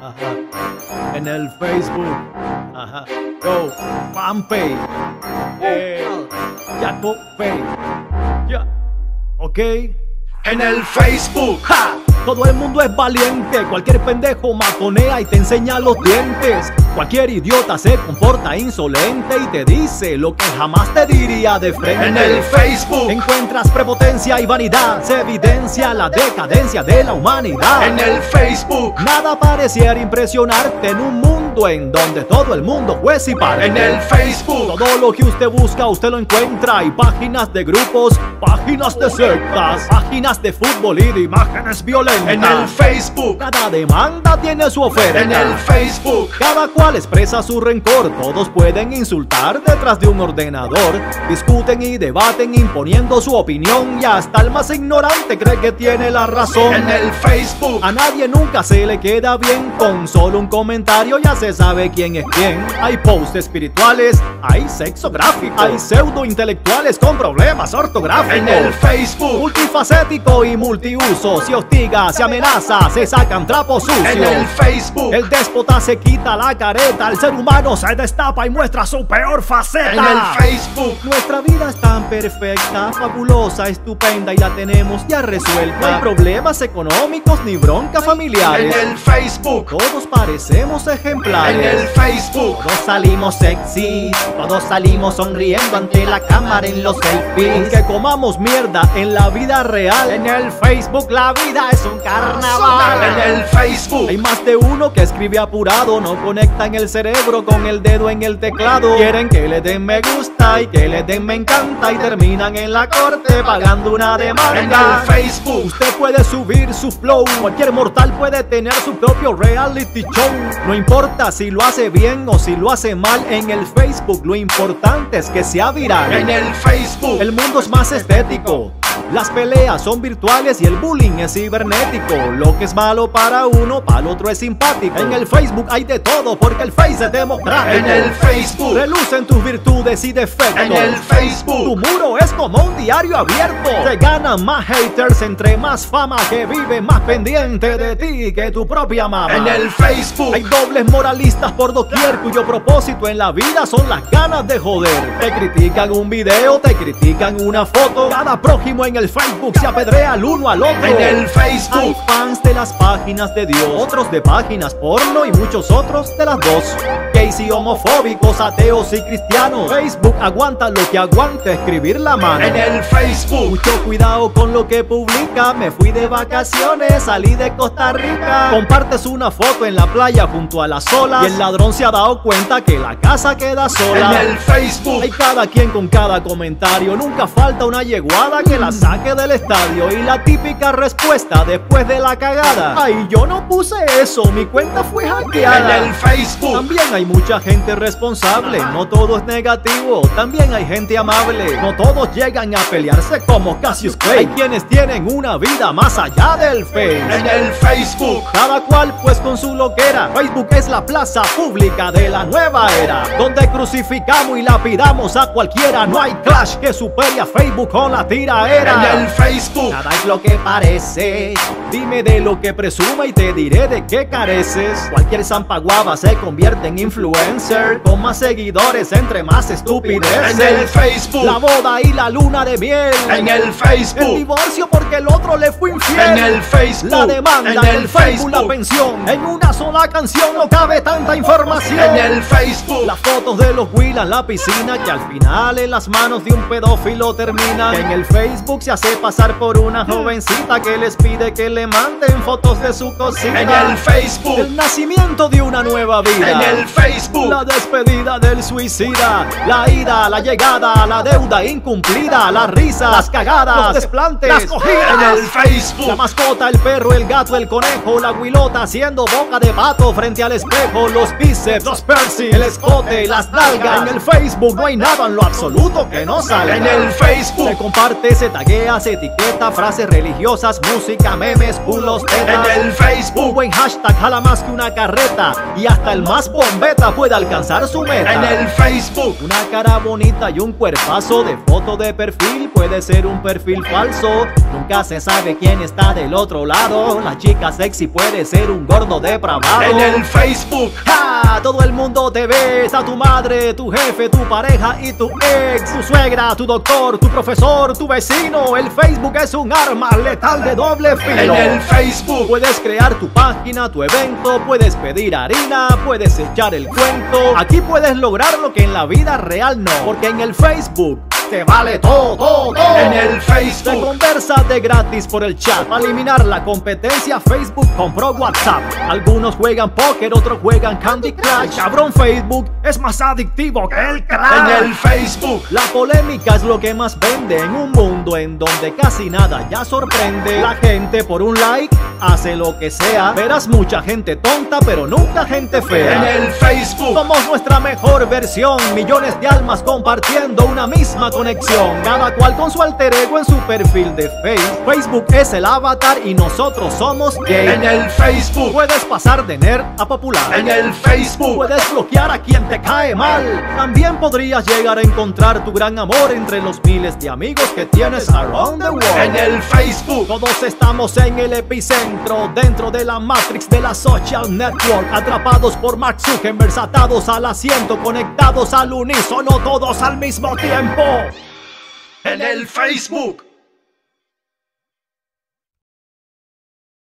Ajá. En el Facebook. Ajá. Yo, fanpage. Eh, Jaco Pay. Ya. Ok. En el Facebook. ¡Ja! Todo el mundo es valiente, cualquier pendejo matonea y te enseña los dientes. Cualquier idiota se comporta insolente y te dice lo que jamás te diría de frente. En el Facebook. Encuentras prepotencia y vanidad, se evidencia la decadencia de la humanidad. En el Facebook. Nada pareciera impresionarte en un mundo en donde todo el mundo juez y parte. En el Facebook. Todo lo que usted busca, usted lo encuentra. Hay páginas de grupos, páginas de sectas, páginas de fútbol y de imágenes violentas. En el Facebook. Cada demanda tiene su oferta. En el Facebook. Cada cual expresa su rencor. Todos pueden insultar detrás de un ordenador. Discuten y debaten imponiendo su opinión. Y hasta el más ignorante cree que tiene la razón. En el Facebook. A nadie nunca se le queda bien con solo un comentario ya se sabe quién es quién. Hay posts espirituales, hay sexo gráfico, hay pseudo intelectuales con problemas ortográficos. En el Facebook. Multifacético y multiuso, se hostiga, se amenaza, se sacan trapos sucios. En el Facebook. El déspota se quita la el ser humano se destapa y muestra su peor faceta. En el Facebook. Nuestra vida es tan perfecta, fabulosa, estupenda y la tenemos ya resuelta. No hay problemas económicos ni broncas En familiares. el Facebook. Todos parecemos ejemplares. En el Facebook. Todos salimos sexy, todos salimos sonriendo ante la cámara en los selfies. Aunque comamos mierda en la vida real, en el Facebook la vida es un carnaval. En el Facebook. Hay más de uno que escribe apurado, no conectan el cerebro con el dedo en el teclado. Quieren que le den me gusta y que le den me encanta y terminan en la corte pagando una En demanda. el Facebook. Usted puede subir su flow, cualquier mortal puede tener su propio reality show. No importa si lo hace bien o si lo hace mal en el Facebook, lo importante es que sea viral. En el Facebook. El mundo es más estético. Las peleas son virtuales y el bullying es cibernético. Lo que es malo para uno, para el otro es simpático. En el Facebook hay de todo porque el Face es democrático. En el Facebook. Relucen tus virtudes y defectos. En el Tu Facebook. muro es como un diario abierto. Te ganan más haters entre más fama que vive más pendiente de ti que tu propia mamá. En el Facebook. Hay dobles moralistas por doquier cuyo propósito en la vida son las ganas de joder. Te critican un video, te critican una foto. Cada prójimo en el Facebook se apedrea al uno al otro. En el Hay Facebook. fans de las páginas de Dios, otros de páginas porno y muchos otros de las dos. Gays y homofóbicos, ateos y cristianos. Facebook aguanta lo que aguante escribir la mano. En el Facebook. Mucho cuidado con lo que publica. Me fui de vacaciones, salí de Costa Rica. Compartes una foto en la playa junto a las olas. Y el ladrón se ha dado cuenta que la casa queda En sola. el Facebook. Hay cada quien con cada comentario. Nunca falta una yeguada que la saque del estadio. Y la típica respuesta después de la cagada. Ay, yo no puse eso. Mi cuenta fue En hackeada. el Facebook. También hay mucha gente responsable, no todo es negativo, también hay gente amable, no todos llegan a pelearse como Cassius Clay. Hay quienes tienen una vida más allá del Face. En el Facebook. Cada cual pues con su loquera. Facebook es la plaza pública de la nueva era. Donde crucificamos y lapidamos a cualquiera. No hay clash que supere a Facebook con la tiraera. En el Facebook. Nada es lo que parece. Dime de lo que presuma y te diré de qué careces. Cualquier zampaguaba se convierte en influencer. Con más seguidores, entre más estupideces. En el Facebook. La boda y la luna de miel. En el El Facebook. divorcio porque el otro le. En el Facebook. La demanda, En el Facebook, la pensión. En una sola canción no cabe tanta información. En el Facebook. Las fotos de los Will en la piscina que al final en las manos de un pedófilo terminan. En el Facebook se hace pasar por una jovencita que les pide que le manden fotos de su cocina. En el Facebook. El nacimiento de una nueva vida. En el Facebook. La despedida del suicida, la ida, la llegada, la deuda incumplida, la risa, las cagadas, los desplantes, las cogidas. En el Facebook. La mascota, el perro, el gato, el conejo, la guilota haciendo boca de pato frente al espejo, los bíceps, los piercings, el escote, las nalgas. En el Facebook no hay nada en lo absoluto que no salga. En el Facebook. Se comparte, se taguea, se etiqueta, frases religiosas, música, memes, culos, tetas. En el Facebook. Un buen hashtag jala más que una carreta y hasta el más bombeta puede alcanzar su meta. En el Facebook. Una cara bonita y un cuerpazo de foto de perfil puede ser un perfil falso. Nunca se sabe quién está del otro lado. La chica sexy puede ser un gordo depravado. En el Facebook. ¡Ja! Todo el mundo te ve, está tu madre, tu jefe, tu pareja y tu ex, tu suegra, tu doctor, tu profesor, tu vecino. El Facebook es un arma letal de doble En filo. el Facebook. Puedes crear tu página, tu evento, puedes pedir harina, puedes echar el cuento. Aquí puedes lograr lo que en la vida real no, porque en el Facebook te vale todo, todo, todo. En el Se Facebook. conversa de gratis por el chat. Para eliminar la competencia, Facebook compró WhatsApp. Algunos juegan póker, otros juegan Candy Crush. Cabrón, Facebook es más adictivo que el crack. En el Facebook. La polémica es lo que más vende en un mundo en donde casi nada ya sorprende. La gente por un like hace lo que sea. Verás mucha gente tonta, pero nunca gente En fea. el Facebook. Somos nuestra mejor versión, millones de almas compartiendo una misma conexión, cada cual con su alter ego en su perfil de Facebook. Facebook es el avatar y nosotros somos gay. En el Facebook. Puedes pasar de nerd a popular. En el Facebook. Puedes bloquear a quien te cae mal. También podrías llegar a encontrar tu gran amor entre los miles de amigos que tienes around the world. En el Facebook. Todos estamos en el epicentro, dentro de la matrix de la social network, atrapados por Mark Zuckerberg, atados al asiento, conectados al unísono, todos al mismo tiempo. En el Facebook.